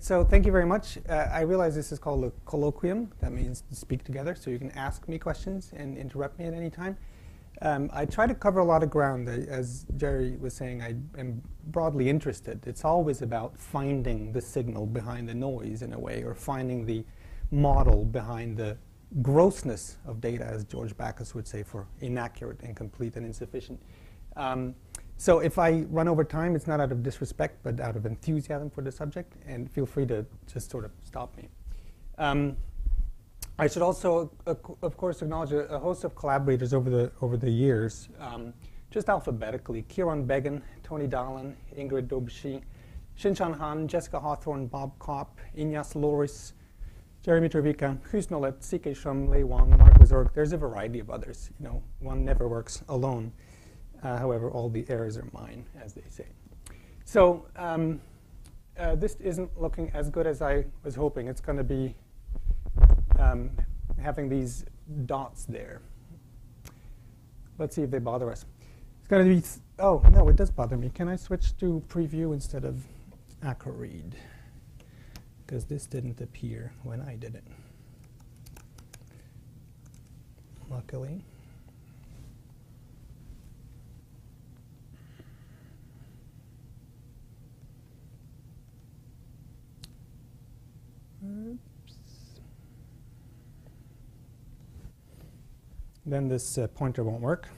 so thank you very much. Uh, I realize this is called a colloquium. That means speak together, so you can ask me questions and interrupt me at any time. Um, I try to cover a lot of ground. As Jerry was saying, I am broadly interested. It's always about finding the signal behind the noise in a way, or finding the model behind the grossness of data, as George Backus would say, for inaccurate, incomplete, and insufficient. Um, so if I run over time, it's not out of disrespect, but out of enthusiasm for the subject, and feel free to just sort of stop me. Um, I should also, uh, of course, acknowledge a, host of collaborators over the over the years, um, just alphabetically: Ciarán Beggan, Tony Dahlen, Ingrid Daubechies, Shin-Chan Han, Jessica Hawthorne, Bob Kopp, Ignace Loris, Jeremy Mitrovica, Guust Nolet, CK Shum, Lei Wang, Mark Zorg. There's a variety of others. You know, one never works alone. Uh, however, all the errors are mine, as they say. So um, uh, this isn't looking as good as I was hoping. It's going to be um, having these dots there. Let's see if they bother us. It's going to be, oh, no, it does bother me. Can I switch to preview instead of AcroRead? Because this didn't appear when I did it. Luckily. Oops. Then this uh, pointer won't work,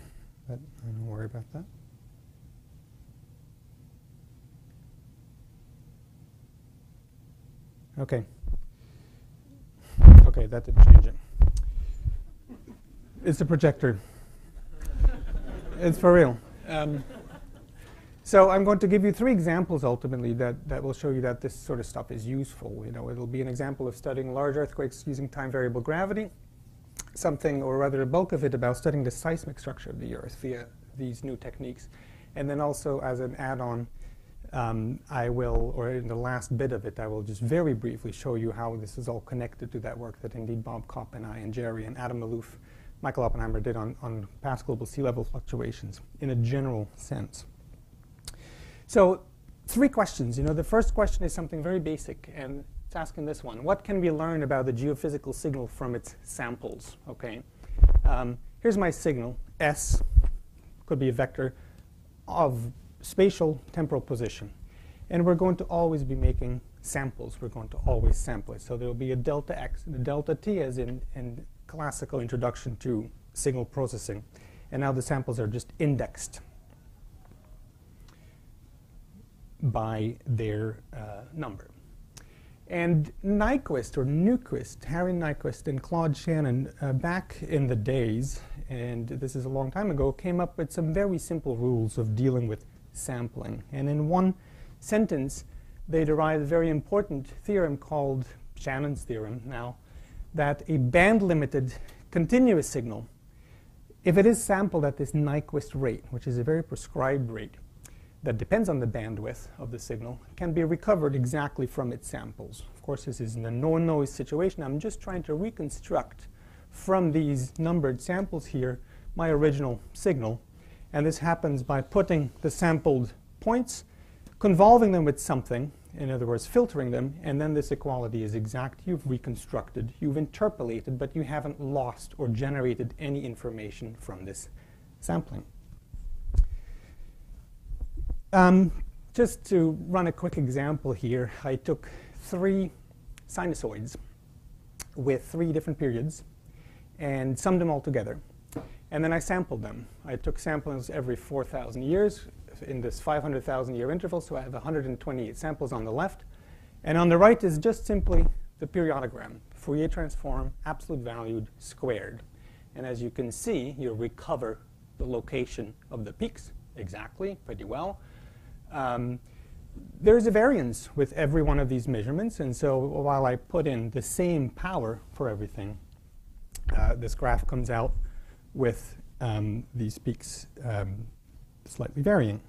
but I don't worry about that. Okay. Okay, that didn't change it. It's a projector. it's for real. Um, so I'm going to give you three examples ultimately that, that will show you that this sort of stuff is useful. You know, it'll be an example of studying large earthquakes using time variable gravity, something, or rather a bulk of it, about studying the seismic structure of the Earth via these new techniques. And then also as an add-on, um, I will, or in the last bit of it, I will just very briefly show you how this is all connected to that work that indeed Bob Kopp and I and Jerry and Adam Maloof, Michael Oppenheimer did on, on past global sea level fluctuations in a general sense. So three questions. You know, the first question is something very basic, and it's asking this one. What can we learn about the geophysical signal from its samples? Okay. Um, here's my signal, S, could be a vector of spatial temporal position. And we're going to always be making samples. We're going to always sample it. So there will be a delta x and a delta t as in, in classical introduction to signal processing. And now the samples are just indexed by their uh, number. And Nyquist, or Nyquist, Harry Nyquist and Claude Shannon, uh, back in the days, and this is a long time ago, came up with some very simple rules of dealing with sampling. And in one sentence, they derived a very important theorem called Shannon's theorem now, that a band-limited continuous signal, if it is sampled at this Nyquist rate, which is a very prescribed rate, that depends on the bandwidth of the signal can be recovered exactly from its samples. Of course, this is in a no-noise situation. I'm just trying to reconstruct from these numbered samples here my original signal. And this happens by putting the sampled points, convolving them with something, in other words, filtering them, and then this equality is exact. You've reconstructed, you've interpolated, but you haven't lost or generated any information from this sampling. Um, just to run a quick example here, I took three sinusoids with three different periods and summed them all together. And then I sampled them. I took samples every 4,000 years in this 500,000 year interval, so I have 128 samples on the left. And on the right is just simply the periodogram, Fourier transform, absolute valued, squared. And as you can see, you recover the location of the peaks exactly, pretty well. Um, there's a variance with every one of these measurements, and so while I put in the same power for everything, uh, this graph comes out with um, these peaks um, slightly varying.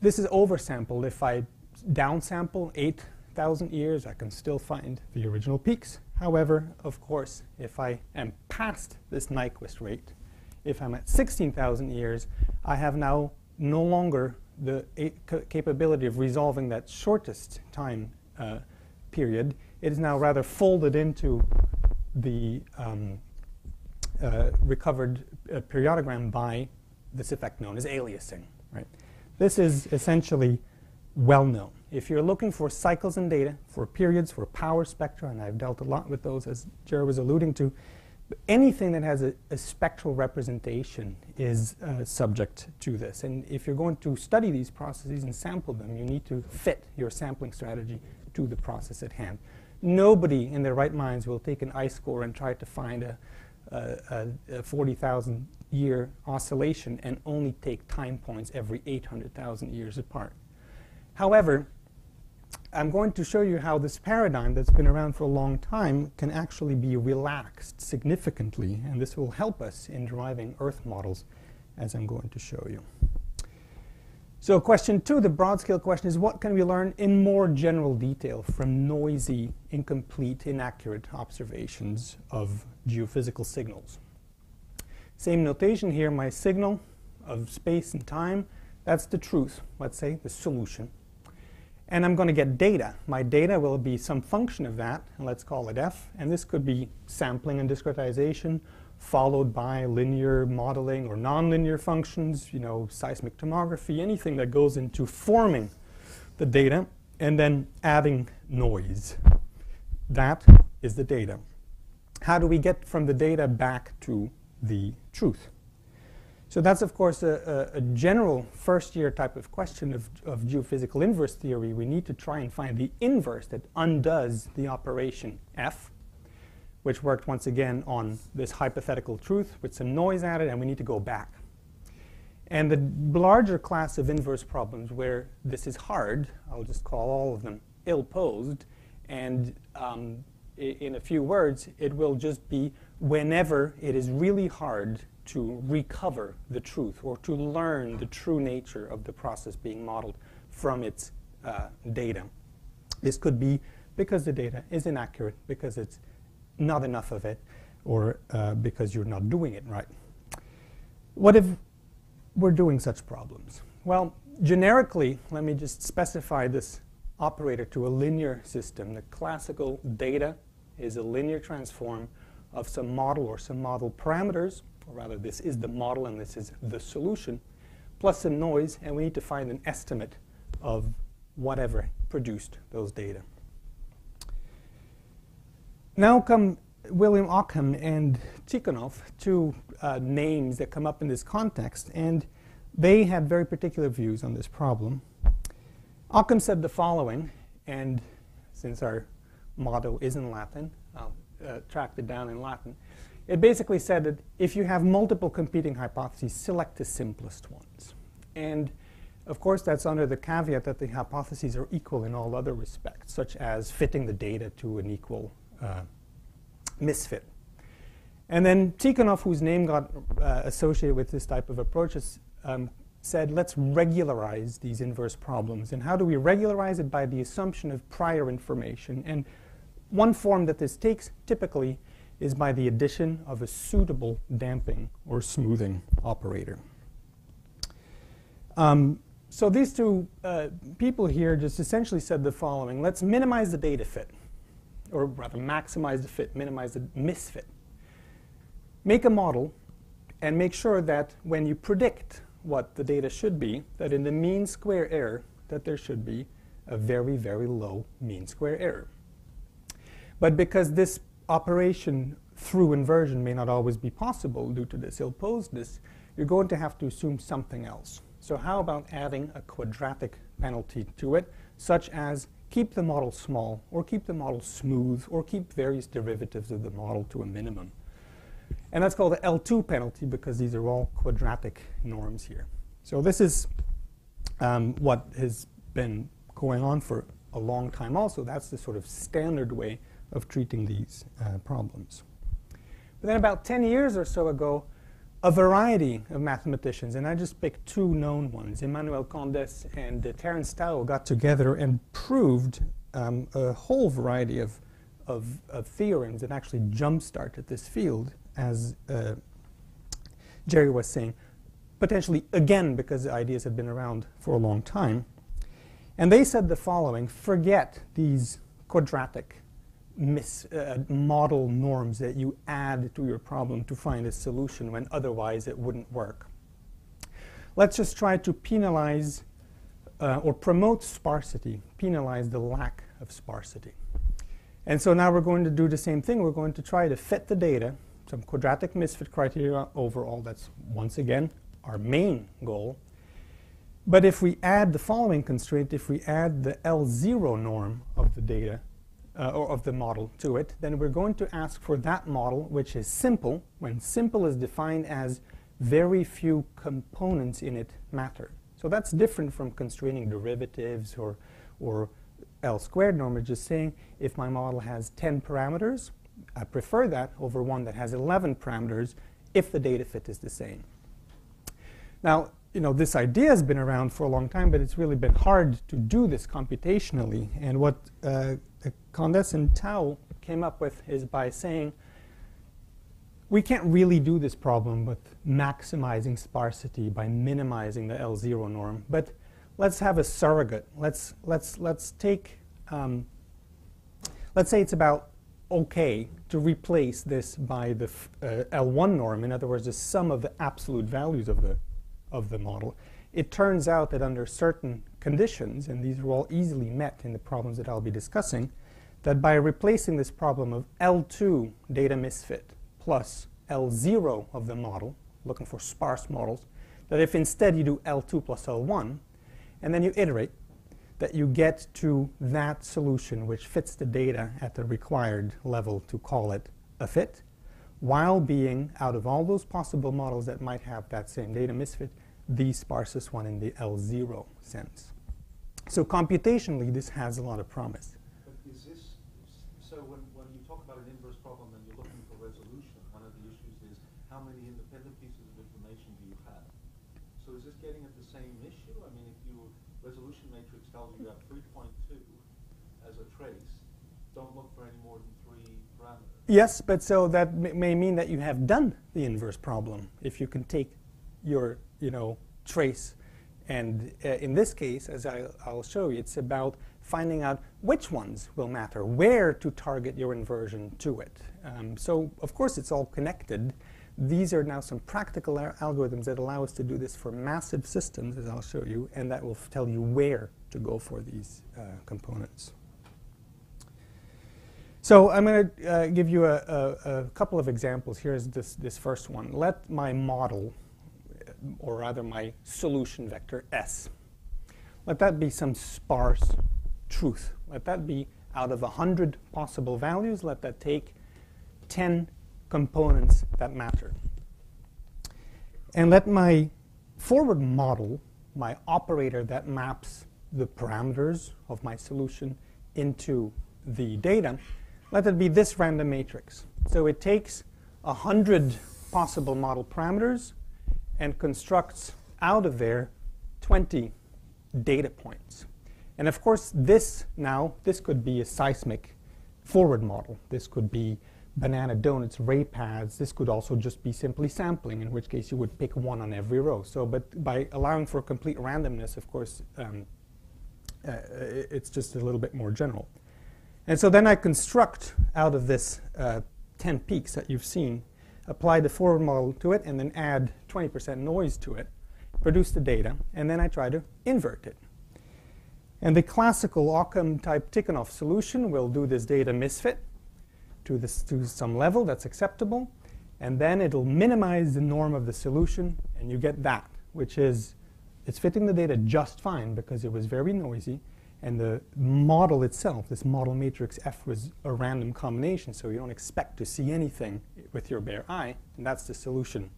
This is oversampled. If I downsample 8,000 years, I can still find the original peaks. However, of course, if I am past this Nyquist rate, if I'm at 16,000 years, I have now no longer the capability of resolving that shortest time uh, period. It is now rather folded into the um, uh, recovered uh, periodogram by this effect known as aliasing. Right? This is essentially well known. If you're looking for cycles in data, for periods, for power spectra, and I've dealt a lot with those as Jerry was alluding to, anything that has a, a spectral representation is uh, subject to this. And if you're going to study these processes and sample them, you need to fit your sampling strategy to the process at hand. Nobody in their right minds will take an ice core and try to find a, a, a 40,000 year oscillation and only take time points every 800,000 years apart. However, I'm going to show you how this paradigm that's been around for a long time can actually be relaxed significantly, and this will help us in deriving Earth models, as I'm going to show you. So question two, the broad scale question is what can we learn in more general detail from noisy, incomplete, inaccurate observations of geophysical signals? Same notation here, my signal of space and time, that's the truth, let's say, the solution. And I'm going to get data. My data will be some function of that, and let's call it f. And this could be sampling and discretization, followed by linear modeling or nonlinear functions, you know, seismic tomography, anything that goes into forming the data, and then adding noise. That is the data. How do we get from the data back to the truth. So that's, of course, a, a, a, general first-year type of question of, of geophysical inverse theory. We need to try and find the inverse that undoes the operation F, which worked once again on this hypothetical truth with some noise added, and we need to go back. And the larger class of inverse problems where this is hard, I'll just call all of them ill-posed, and um, in a few words, it will just be whenever it is really hard to recover the truth or to learn the true nature of the process being modeled from its uh, data. This could be because the data is inaccurate, because it's not enough of it, or uh, because you're not doing it right. What if we're doing such problems? Well, generically, let me just specify this operator to a linear system. The classical data is a linear transform of some model or some model parameters, or rather this is the model and this is the solution, plus some noise, and we need to find an estimate of whatever produced those data. Now come William Ockham and Tikhonov, two uh, names that come up in this context, and they had very particular views on this problem. Ockham said the following, and since our motto is in Latin, I'll uh, tracked it down in Latin. It basically said that if you have multiple competing hypotheses, select the simplest ones. And of course, that's under the caveat that the hypotheses are equal in all other respects, such as fitting the data to an equal uh, misfit. And then Tikhonov, whose name got uh, associated with this type of approaches, um, said, let's regularize these inverse problems. And how do we regularize it? By the assumption of prior information. And one form that this takes typically is by the addition of a suitable damping or smoothing operator. Um, so these two uh, people here just essentially said the following. Let's minimize the data fit, or rather maximize the fit, minimize the misfit. Make a model and make sure that when you predict what the data should be, that in the mean square error, that there should be a very, very low mean square error. But because this operation through inversion may not always be possible due to this ill-posedness, you're going to have to assume something else. So how about adding a quadratic penalty to it, such as keep the model small, or keep the model smooth, or keep various derivatives of the model to a minimum. And that's called the L2 penalty because these are all quadratic norms here. So this is um, what has been going on for a long time also. That's the sort of standard way of treating these uh, problems. But then about 10 years or so ago, a variety of mathematicians, and I just picked two known ones, Emmanuel Candes and uh, Terence Tao got together and proved um, a whole variety of, of, of, theorems that actually jump-started this field, as uh, Jerry was saying, potentially again because the ideas had been around for a long time. And they said the following forget these quadratic mis, uh, model norms that you add to your problem to find a solution when otherwise it wouldn't work. Let's just try to penalize uh, or promote sparsity, penalize the lack of sparsity. And so now we're going to do the same thing. We're going to try to fit the data, some quadratic misfit criteria overall. That's, once again, our main goal. But if we add the following constraint, if we add the L0 norm of the data, uh, or of the model to it, then we're going to ask for that model, which is simple, when simple is defined as very few components in it matter. So that's different from constraining derivatives or, or L squared norm just saying if my model has 10 parameters, I prefer that over one that has 11 parameters if the data fit is the same. Now, you know, this idea has been around for a long time, but it's really been hard to do this computationally. And what uh, Candes and Tao came up with is by saying, we can't really do this problem with maximizing sparsity by minimizing the L0 norm, but let's have a surrogate. Let's, let's, let's take, um, let's say it's about okay to replace this by the uh, L1 norm, in other words, the sum of the absolute values of the, of the model. It turns out that under certain conditions, and these are all easily met in the problems that I'll be discussing, that by replacing this problem of L2 data misfit plus L0 of the model, looking for sparse models, that if instead you do L2 plus L1, and then you iterate that you get to that solution which fits the data at the required level to call it a fit, while being, out of all those possible models that might have that same data misfit, the sparsest one in the L0 sense. So computationally, this has a lot of promise. But is this, so when, when you talk about an inverse problem and you're looking for resolution, one of the issues is how many independent pieces of information do you have? So is this getting at the same issue? I mean, if your resolution matrix tells you you have 3.2 as a trace, don't look for any more than three parameters. Yes, but so that may mean that you have done the inverse problem. If you can take your, you know, trace, and uh, in this case, as I, will show you, it's about finding out which ones will matter, where to target your inversion to it. Um, so, of course, it's all connected. These are now some practical algorithms that allow us to do this for massive systems, as I'll show you, and that will tell you where to go for these uh, components. So I'm going to uh, give you a, a, a, couple of examples. Here's this, this first one. Let my model, or rather my solution vector S, let that be some sparse truth. Let that be out of 100 possible values, let that take 10 components that matter. And let my forward model, my operator that maps the parameters of my solution into the data, let it be this random matrix. So it takes 100 possible model parameters and constructs out of there 20 data points. And of course, this now, this could be a seismic forward model. This could be banana donuts, ray paths. This could also just be simply sampling, in which case you would pick one on every row. So, but by allowing for complete randomness, of course, um, uh, it's just a little bit more general. And so then I construct out of this uh, 10 peaks that you've seen, apply the forward model to it, and then add 20% noise to it, produce the data, and then I try to invert it. And the classical Occam type Tikhonov solution will do this data misfit to, this, to some level that's acceptable, and then it'll minimize the norm of the solution, and you get that, which is it's fitting the data just fine because it was very noisy, and the model itself, this model matrix F, was a random combination, so you don't expect to see anything with your bare eye, and that's the solution.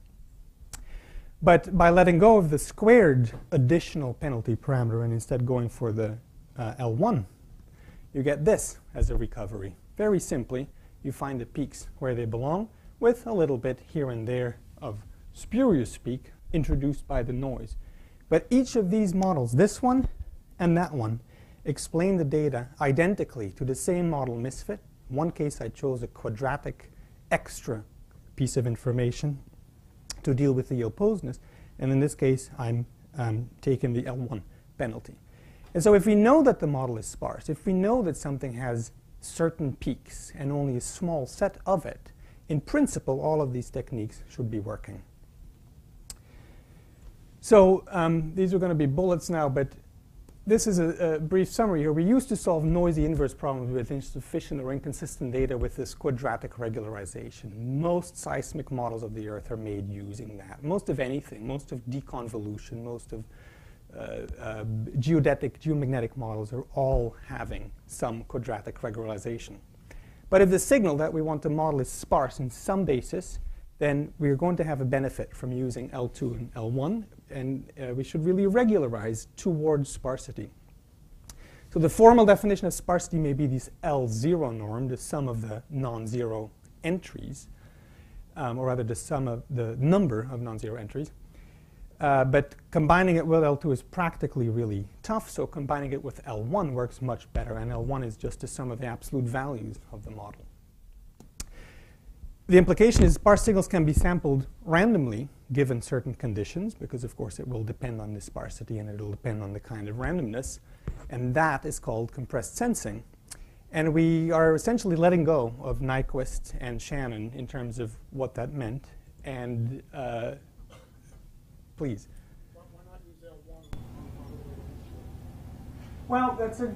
But by letting go of the squared additional penalty parameter and instead going for the uh, L1, you get this as a recovery. Very simply, you find the peaks where they belong with a little bit here and there of spurious peak introduced by the noise. But each of these models, this one and that one, explain the data identically to the same model misfit. In one case, I chose a quadratic extra piece of information to deal with the ill-posedness. And in this case, I'm um, taking the L1 penalty. And so if we know that the model is sparse, if we know that something has certain peaks and only a small set of it, in principle, all of these techniques should be working. So um, these are going to be bullets now, but this is a, a, brief summary here. We used to solve noisy inverse problems with insufficient or inconsistent data with this quadratic regularization. Most seismic models of the Earth are made using that. Most of anything, most of deconvolution, most of uh, uh, geodetic, geomagnetic models are all having some quadratic regularization. But if the signal that we want to model is sparse in some basis, then we're going to have a benefit from using L2 and L1, and uh, we should really regularize towards sparsity. So the formal definition of sparsity may be this L0 norm, the sum of the non-zero entries, um, or rather the sum of the number of non-zero entries. Uh, but combining it with L2 is practically really tough, so combining it with L1 works much better, and L1 is just the sum of the absolute values of the model. The implication is sparse signals can be sampled randomly given certain conditions, because of course it will depend on the sparsity and it will depend on the kind of randomness, and that is called compressed sensing. And we are essentially letting go of Nyquist and Shannon in terms of what that meant, and uh, please. Well, that's a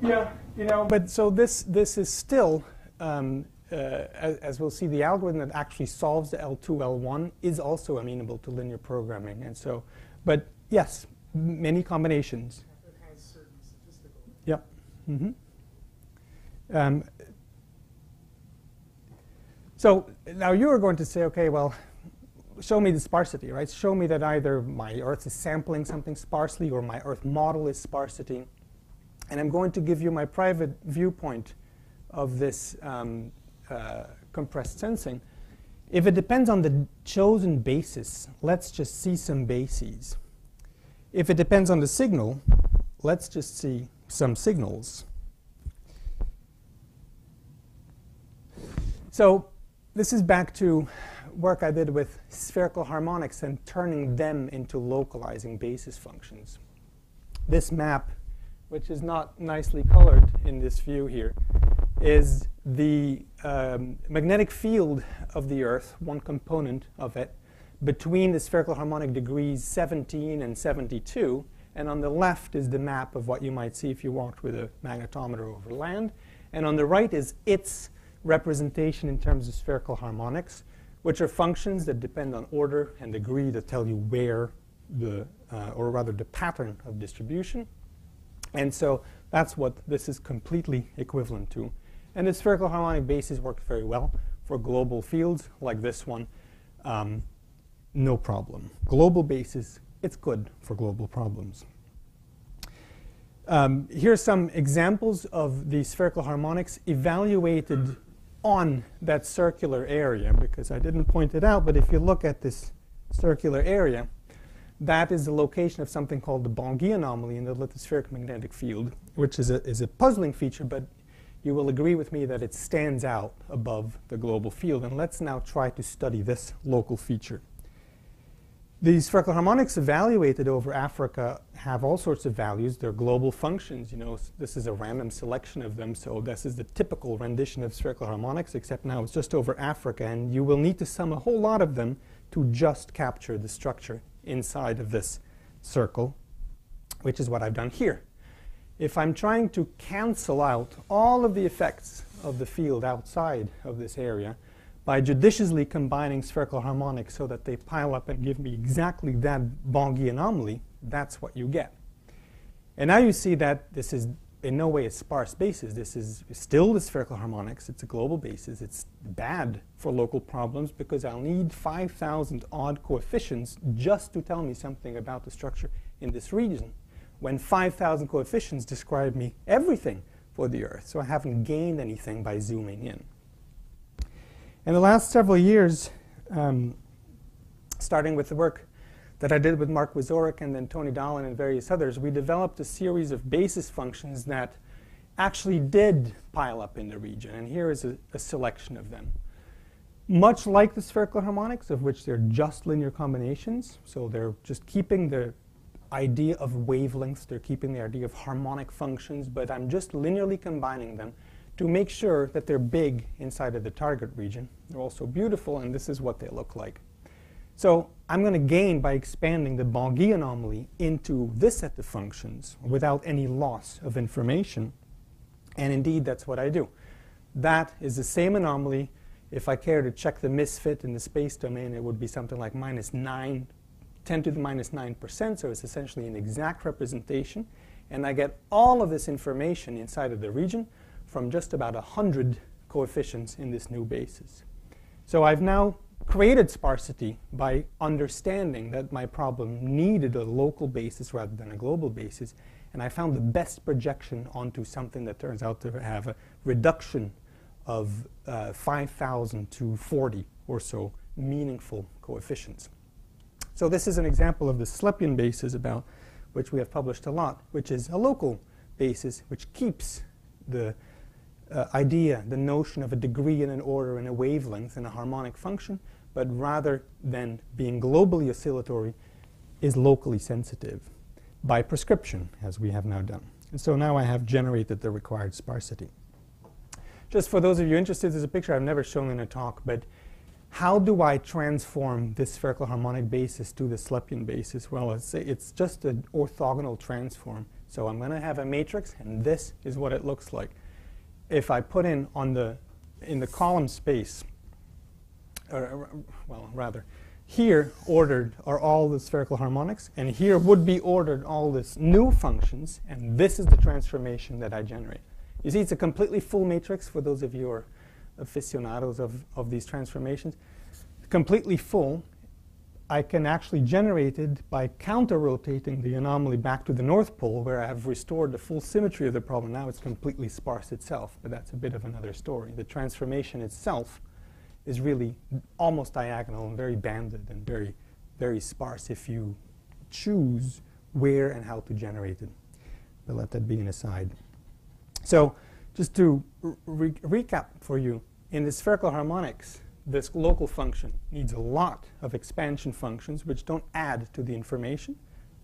yeah, you know. But so this this is still, um, uh, as, as, we'll see, the algorithm that actually solves the L2 L1 is also amenable to linear programming, and so, but yes, many combinations. It has certain statistical. Yep. Mm-hmm. Um, so now you are going to say, okay, well, show me the sparsity, right? Show me that either my Earth is sampling something sparsely or my Earth model is sparsity. And I'm going to give you my private viewpoint of this um, uh, compressed sensing. If it depends on the chosen basis, let's just see some bases. If it depends on the signal, let's just see some signals. So this is back to work I did with spherical harmonics and turning them into localizing basis functions. This map, which is not nicely colored in this view here, is the um, magnetic field of the Earth, one component of it, between the spherical harmonic degrees 17 and 72. And on the left is the map of what you might see if you walked with a magnetometer over land. And on the right is its representation in terms of spherical harmonics which are functions that depend on order and degree that tell you where the, uh, or rather the pattern of distribution. And so that's what this is completely equivalent to. And the spherical harmonic basis works very well for global fields like this one. Um, no problem. Global basis, it's good for global problems. Um, here's some examples of the spherical harmonics evaluated on that circular area because I didn't point it out, but if you look at this circular area, that is the location of something called the Bangui anomaly in the lithospheric magnetic field, which is a, is a puzzling feature, but you will agree with me that it stands out above the global field. And let's now try to study this local feature. These spherical harmonics evaluated over Africa have all sorts of values. They're global functions. You know, this is a random selection of them. So this is the typical rendition of spherical harmonics, except now it's just over Africa. And you will need to sum a whole lot of them to just capture the structure inside of this circle, which is what I've done here. If I'm trying to cancel out all of the effects of the field outside of this area, by judiciously combining spherical harmonics so that they pile up and give me exactly that Bangui anomaly, that's what you get. And now you see that this is in no way a sparse basis. This is still the spherical harmonics. It's a global basis. It's bad for local problems because I'll need 5,000 odd coefficients just to tell me something about the structure in this region, when 5,000 coefficients describe me everything for the Earth. So I haven't gained anything by zooming in. In the last several years, um, starting with the work that I did with Mark Wieczorek and then Tony Dahlen and various others, we developed a series of basis functions that actually did pile up in the region. And here is a, a selection of them. Much like the spherical harmonics, of which they're just linear combinations, so they're just keeping the idea of wavelengths, they're keeping the idea of harmonic functions, but I'm just linearly combining them to make sure that they're big inside of the target region. They're also beautiful, and this is what they look like. So I'm going to gain by expanding the Bangui anomaly into this set of functions without any loss of information. And indeed, that's what I do. That is the same anomaly. If I care to check the misfit in the space domain, it would be something like minus 9, 10 to the minus 9%, so it's essentially an exact representation. And I get all of this information inside of the region from just about 100 coefficients in this new basis. So I've now created sparsity by understanding that my problem needed a local basis rather than a global basis. And I found the best projection onto something that turns out to have a reduction of uh, 5,000 to 40 or so meaningful coefficients. So this is an example of the Slepian basis about which we have published a lot, which is a local basis which keeps the uh, idea, the notion of a degree and an order and a wavelength and a harmonic function, but rather than being globally oscillatory, is locally sensitive by prescription, as we have now done. And so now I have generated the required sparsity. Just for those of you interested, there's a picture I've never shown in a talk, but how do I transform this spherical harmonic basis to the Slepian basis? Well, it's, it's just an orthogonal transform. So I'm going to have a matrix, and this is what it looks like. If I put in on the, in the column space, or, well, rather, here ordered are all the spherical harmonics, and here would be ordered all these new functions, and this is the transformation that I generate. You see, it's a completely full matrix for those of you who are aficionados of, of these transformations. Completely full, I can actually generate it by counter-rotating the anomaly back to the North Pole, where I have restored the full symmetry of the problem. Now it's completely sparse itself, but that's a bit of another story. The transformation itself is really almost diagonal and very banded and very, very sparse if you choose where and how to generate it. But let that be an aside. So just to re recap for you, in the spherical harmonics, this local function needs a lot of expansion functions which don't add to the information.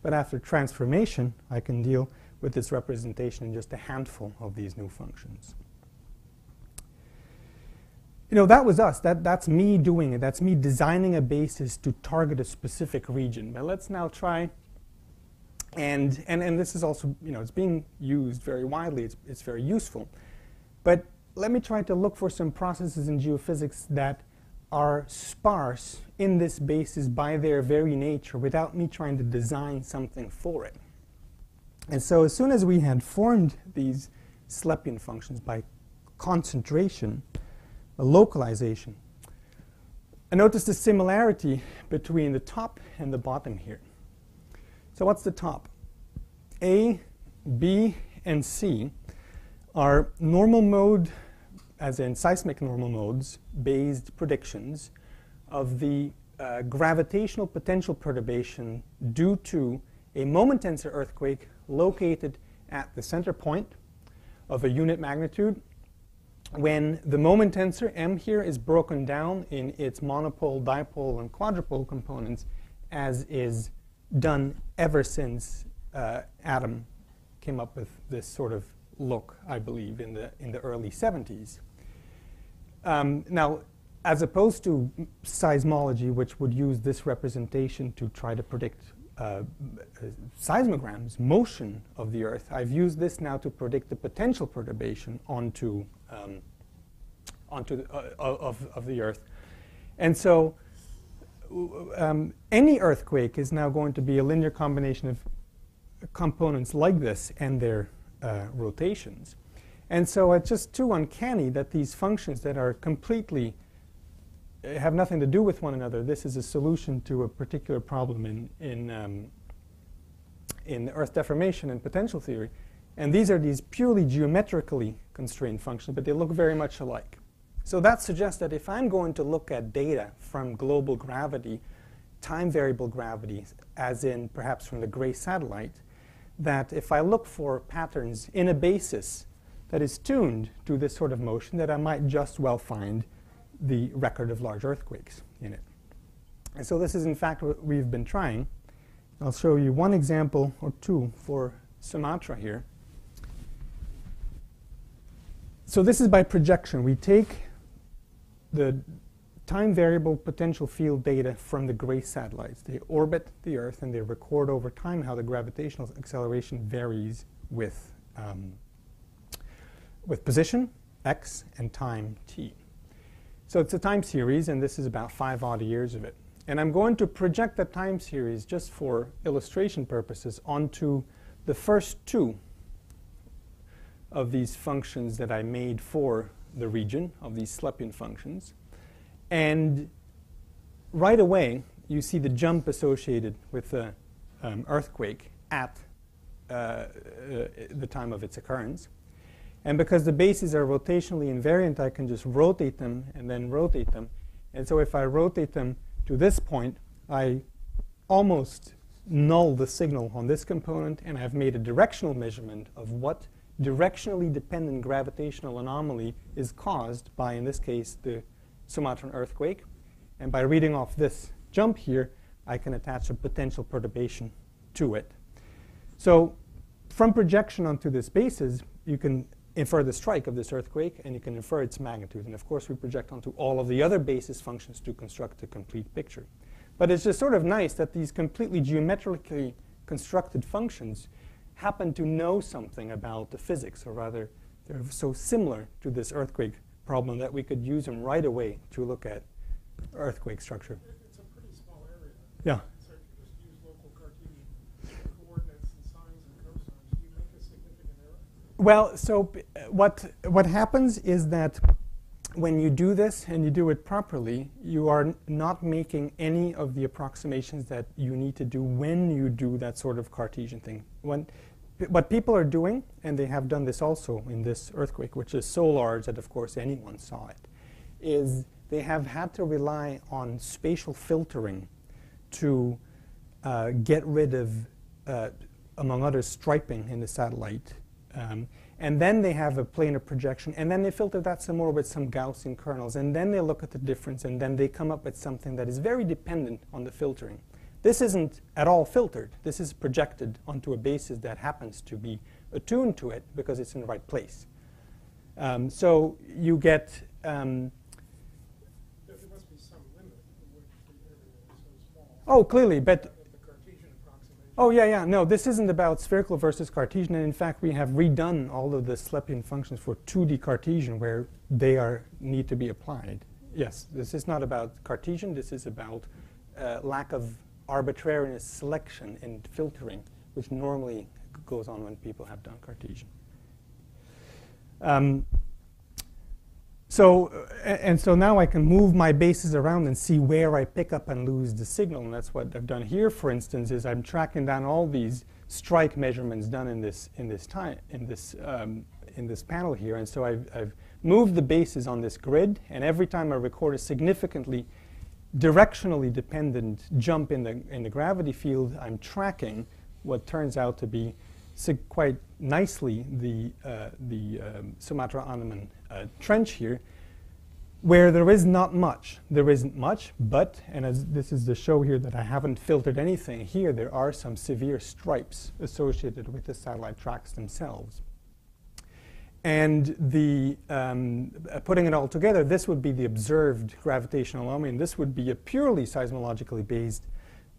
But after transformation, I can deal with this representation in just a handful of these new functions you know, that was us. That, that's me doing it. That's me designing a basis to target a specific region. But let's now try, and, and, and this is also, you know, it's being used very widely. It's, it's very useful. But let me try to look for some processes in geophysics that are sparse in this basis by their very nature without me trying to design something for it. And so as soon as we had formed these Slepian functions by concentration, localization. I noticed the similarity between the top and the bottom here. So what's the top? A, B, and C are normal mode, as in seismic normal modes, based predictions of the uh, gravitational potential perturbation due to a moment tensor earthquake located at the center point of a unit magnitude when the moment tensor M here is broken down in its monopole, dipole, and quadrupole components, as is done ever since uh, Adam came up with this sort of look, I believe, in the, in the early 70s. Um, now, as opposed to seismology, which would use this representation to try to predict uh, seismograms, motion of the Earth, I've used this now to predict the potential perturbation onto um, onto the, uh, of, of the Earth. And so um, any earthquake is now going to be a linear combination of components like this and their uh, rotations. And so it's just too uncanny that these functions that are completely uh, have nothing to do with one another. This is a solution to a particular problem in, in, um, in Earth deformation and potential theory. And these are these purely geometrically constrained functions, but they look very much alike. So that suggests that if I'm going to look at data from global gravity, time variable gravity, as in perhaps from the GRACE satellite, that if I look for patterns in a basis that is tuned to this sort of motion, that I might just well find the record of large earthquakes in it. And so this is in fact what we've been trying. I'll show you one example or two for Sumatra here. So this is by projection. We take the time variable potential field data from the GRACE satellites. They orbit the Earth and they record over time how the gravitational acceleration varies with, um, with position, x, and time, t. So it's a time series, and this is about five odd years of it. And I'm going to project that time series just for illustration purposes onto the first two of these functions that I made for the region of these Slepian functions. And right away, you see the jump associated with the um, earthquake at uh, uh, the time of its occurrence. And because the bases are rotationally invariant, I can just rotate them and then rotate them. And so if I rotate them to this point, I almost null the signal on this component, and I've made a directional measurement of what directionally dependent gravitational anomaly is caused by, in this case, the Sumatran earthquake. And by reading off this jump here, I can attach a potential perturbation to it. So from projection onto this basis, you can infer the strike of this earthquake, and you can infer its magnitude. And of course, we project onto all of the other basis functions to construct a complete picture. But it's just sort of nice that these completely geometrically constructed functions happen to know something about the physics, or rather, they're so similar to this earthquake problem that we could use them right away to look at earthquake structure. It's a pretty small area. Yeah. So if you just use local Cartesian coordinates and sines and cosines, you make a significant error? Well, so uh, what, what happens is that when you do this and you do it properly, you are not making any of the approximations that you need to do when you do that sort of Cartesian thing. When, what people are doing, and they have done this also in this earthquake, which is so large that of course anyone saw it, is they have had to rely on spatial filtering to uh, get rid of, uh, among others, striping in the satellite. Um, and then they have a planar projection, and then they filter that some more with some Gaussian kernels, and then they look at the difference, and then they come up with something that is very dependent on the filtering. This isn't at all filtered. This is projected onto a basis that happens to be attuned to it because it's in the right place. Um, so you get um, There there must be some limit to which the area is so oh clearly, but The Cartesian. Oh, yeah, yeah. No, this isn't about spherical versus Cartesian. And in fact, we have redone all of the Slepian functions for 2D Cartesian where they are need to be applied. Yes, this is not about Cartesian. This is about uh, lack of arbitrariness selection and filtering, which normally goes on when people have done Cartesian. Um, so, and so now I can move my bases around and see where I pick up and lose the signal. And that's what I've done here, for instance, is I'm tracking down all these strike measurements done in this, in this, time, in this, um, in this panel here. And so I've, I've moved the bases on this grid. And every time I record a significantly directionally dependent jump in the, in the gravity field, I'm tracking what turns out to be quite nicely the, uh, the um, Sumatra Andaman uh, trench here, where there is not much. There isn't much, but, and as this is the show here that I haven't filtered anything, here there are some severe stripes associated with the satellite tracks themselves. And the, um, putting it all together, this would be the observed gravitational anomaly, and this would be a purely seismologically based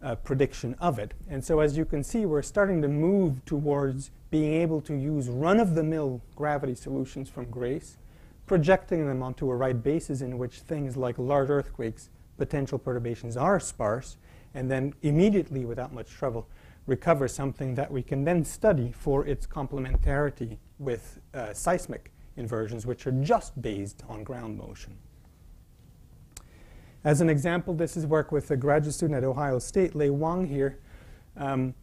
uh, prediction of it. And so, as you can see, we're starting to move towards being able to use run of the mill gravity solutions from GRACE, projecting them onto a right basis in which things like large earthquakes, potential perturbations are sparse, and then immediately, without much trouble, recover something that we can then study for its complementarity with uh, seismic inversions, which are just based on ground motion. As an example, this is work with a graduate student at Ohio State, Lei Wang here. Um,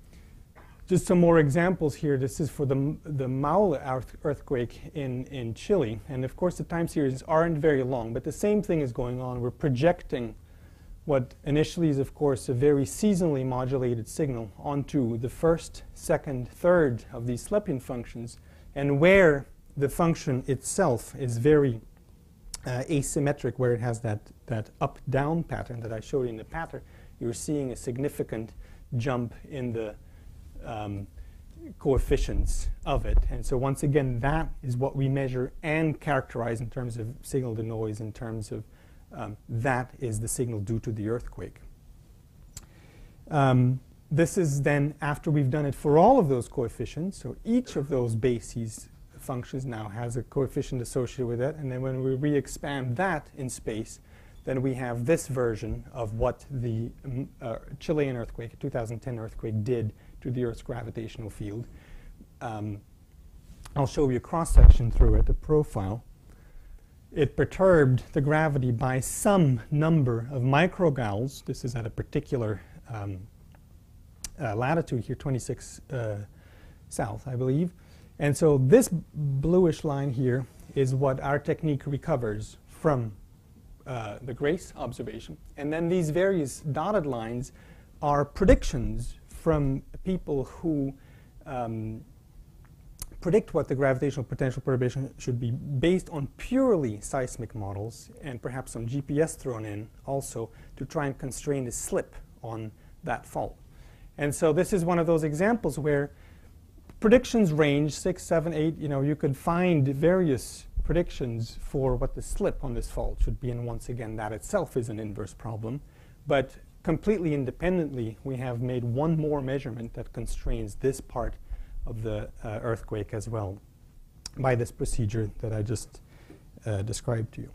just some more examples here. This is for the, the Maule earthquake in, in Chile. And of course, the time series aren't very long, but the same thing is going on. We're projecting what initially is, of course, a very seasonally modulated signal onto the first, second, third of these Slepian functions, and where the function itself is very uh, asymmetric, where it has that, that up down pattern that I showed you in the pattern, you're seeing a significant jump in the um, coefficients of it. And so once again, that is what we measure and characterize in terms of signal to noise, in terms of um, that is the signal due to the earthquake. Um, this is then after we've done it for all of those coefficients. So each of those bases functions now has a coefficient associated with it. And then when we re-expand that in space, then we have this version of what the um, uh, Chilean earthquake, 2010 earthquake, did to the Earth's gravitational field. Um, I'll show you a cross section through it, a profile. It perturbed the gravity by some number of microgals. This is at a particular um, uh, latitude here, 26 uh, south, I believe. And so this bluish line here is what our technique recovers from uh, the GRACE observation. And then these various dotted lines are predictions from people who um, predict what the gravitational potential perturbation should be based on purely seismic models and perhaps some GPS thrown in also to try and constrain the slip on that fault. And so this is one of those examples where predictions range six, seven, eight. You know, you could find various predictions for what the slip on this fault should be, and once again, that itself is an inverse problem. But completely independently, we have made one more measurement that constrains this part of the uh, earthquake as well by this procedure that I just uh, described to you.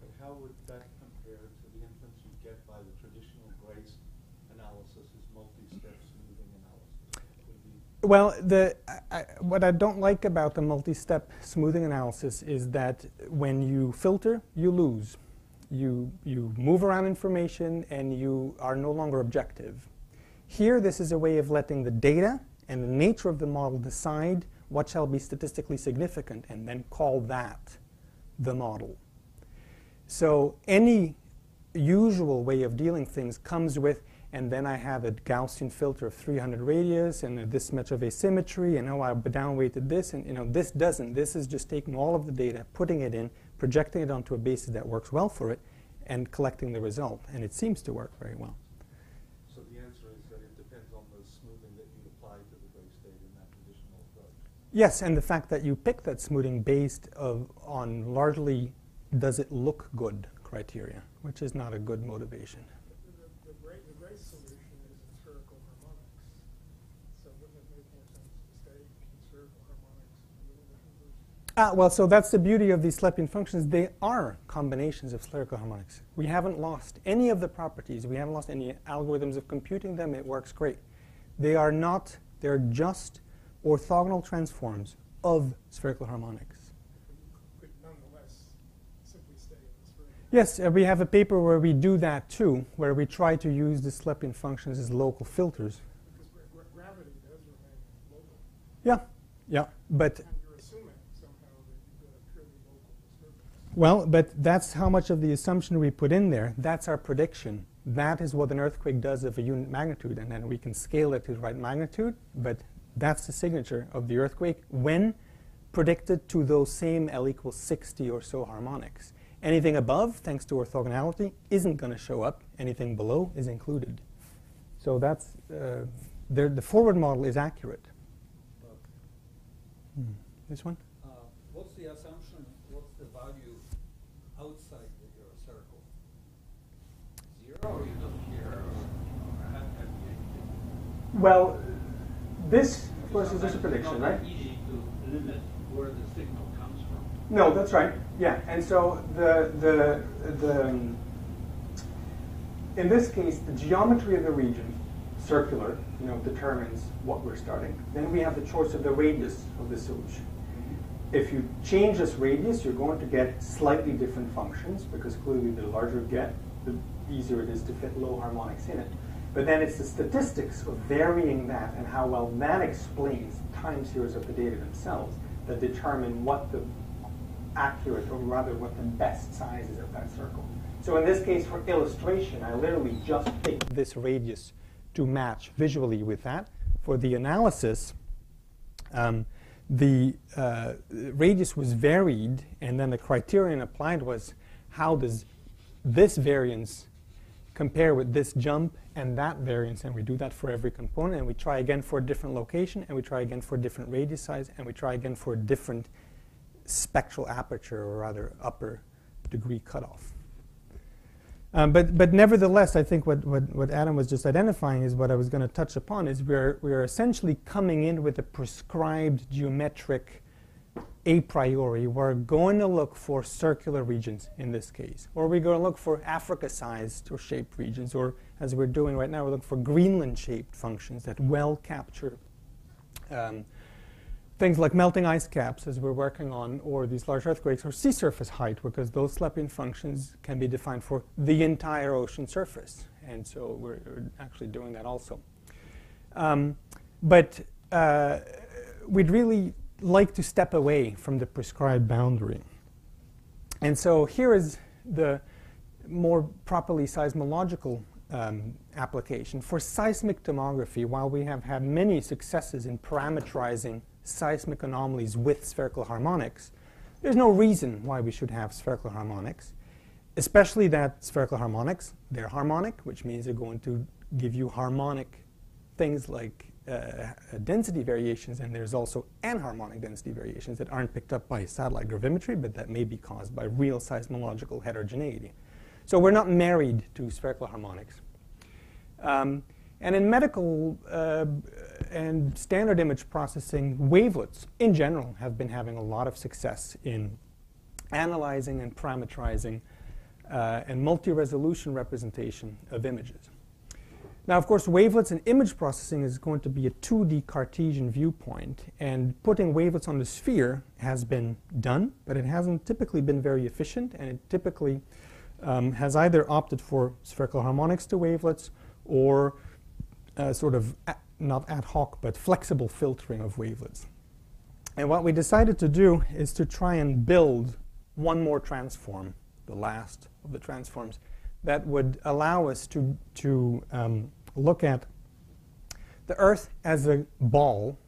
But how would that compare to the inference you get by the traditional GRACE analysis, is multi-step smoothing analysis? Well, the, I, I- what I don't like about the multi-step smoothing analysis is that when you filter, you lose. You, you move around information and you are no longer objective. Here, this is a way of letting the data and the nature of the model decide what shall be statistically significant and then call that the model. So any usual way of dealing things comes with, and then I have a Gaussian filter of 300 radius and this much of asymmetry, and oh, I downweighted this, and you know this doesn't. This is just taking all of the data, putting it in, projecting it onto a basis that works well for it, and collecting the result. And it seems to work very well. So the answer is that it depends on the smoothing that you apply to the GRACE data in that traditional approach. Yes, and the fact that you pick that smoothing based of, on largely does it look good criteria, which is not a good motivation. The, the great, the great solution is harmonics. So wouldn't it make more sense to stay in spherical harmonics and do the inverse? Ah, well, so that's the beauty of these Slepian functions. They are combinations of spherical harmonics. We haven't lost any of the properties. We haven't lost any algorithms of computing them. It works great. They are not, they're just orthogonal transforms of spherical harmonics. Could nonetheless simply stay in. Yes, uh, we have a paper where we do that too, where we try to use the Slepian functions as local filters. Because gra- gra- gravity does remain local. Yeah, yeah, but you're assuming somehow that you've got a purely local disturbance. Well, but that's how much of the assumption we put in there. That's our prediction. That is what an earthquake does of a unit magnitude, and then we can scale it to the right magnitude. But that's the signature of the earthquake when predicted to those same L equals 60 or so harmonics. Anything above, thanks to orthogonality, isn't going to show up. Anything below is included. So that's uh, the, the forward model is accurate. Hmm. This one? Uh, What's the assumption, what's the value outside the your circle? Zero, or you don't care, or have, have you? Well, this, of course, is just a prediction, right? easy to limit where the signal comes from. No, that's right. Yeah, and so the the the um, in this case, the geometry of the region, circular, you know, determines what we're starting. Then we have the choice of the radius of the solution. If you change this radius, you're going to get slightly different functions because clearly the larger you get, the easier it is to fit low harmonics in it. But then it's the statistics of varying that and how well that explains time series of the data themselves that determine what the accurate, or rather what the best size is of that circle. So in this case, for illustration, I literally just picked this radius to match visually with that. For the analysis, um, the uh, radius was varied, and then the criterion applied was how does this variance compare with this jump and that variance, and we do that for every component, and we try again for a different location, and we try again for a different radius size, and we try again for a different spectral aperture, or rather upper degree cutoff. Um, but, but nevertheless, I think what, what, what Adam was just identifying is what I was going to touch upon is we're, we're essentially coming in with a prescribed geometric a priori. We're going to look for circular regions in this case. Or we're going to look for Africa-sized or shaped regions. Or as we're doing right now, we're looking for Greenland-shaped functions that well capture um, things like melting ice caps as we're working on, or these large earthquakes, or sea surface height, because those Slepian functions can be defined for the entire ocean surface. And so we're, we're actually doing that also. Um, but uh, we'd really like to step away from the prescribed boundary. And so here is the more properly seismological um, application. For seismic tomography, while we have had many successes in parameterizing seismic anomalies with spherical harmonics, there's no reason why we should have spherical harmonics, especially that spherical harmonics, they're harmonic, which means they're going to give you harmonic things like uh, density variations, and there's also anharmonic density variations that aren't picked up by satellite gravimetry, but that may be caused by real seismological heterogeneity. So we're not married to spherical harmonics. Um, and in medical uh, and standard image processing, wavelets in general have been having a lot of success in analyzing and parameterizing uh, and multi-resolution representation of images. Now, of course, wavelets and image processing is going to be a 2D Cartesian viewpoint, and putting wavelets on the sphere has been done, but it hasn't typically been very efficient, and it typically um, has either opted for spherical harmonics to wavelets or uh, sort of not ad hoc, but flexible filtering of wavelets. And what we decided to do is to try and build one more transform, the last of the transforms, that would allow us to, to um, look at the Earth as a ball.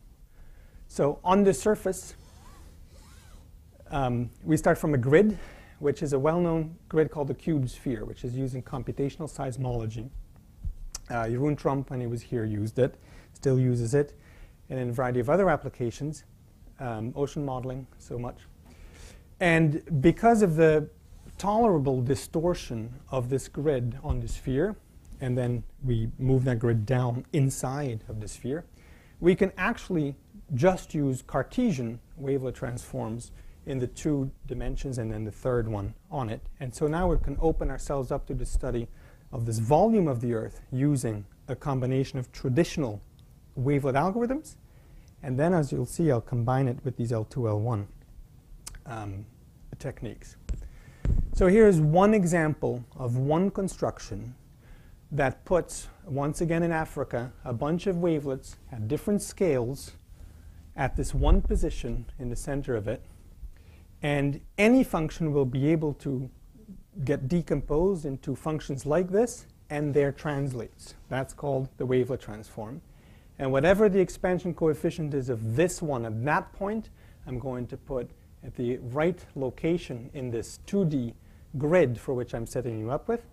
So on the surface, um, we start from a grid, which is a well-known grid called the cube sphere, which is using computational seismology. Uh, Jeroen Tromp, when he was here, used it, still uses it, and in a variety of other applications, um, ocean modeling, so much. And because of the tolerable distortion of this grid on the sphere, and then we move that grid down inside of the sphere, we can actually just use Cartesian wavelet transforms in the two dimensions and then the third one on it. And so now we can open ourselves up to the study of this volume of the Earth using a combination of traditional wavelet algorithms. And then, as you'll see, I'll combine it with these L2, L1 um, techniques. So here's one example of one construction that puts, once again in Africa, a bunch of wavelets at different scales at this one position in the center of it. And any function will be able to get decomposed into functions like this and their translates. That's called the wavelet transform. And whatever the expansion coefficient is of this one at that point, I'm going to put at the right location in this 2D grid for which I'm setting you up with,